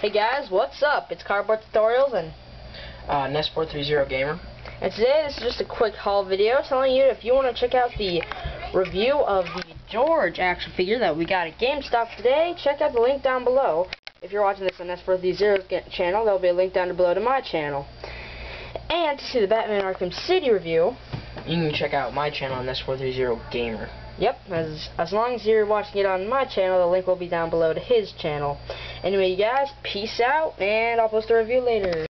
Hey guys, what's up? It's Cardboard Tutorials and uh, Ness430 Gamer. And today this is just a quick haul video telling you if you want to check out the review of the George action figure that we got at GameStop today, check out the link down below. If you're watching this on Ness430 channel, there'll be a link down below to my channel. And to see the Batman Arkham City review, you can check out my channel on Ness430 Gamer. Yep, as, as long as you're watching it on my channel, the link will be down below to his channel. Anyway, guys, peace out, and I'll post a review later.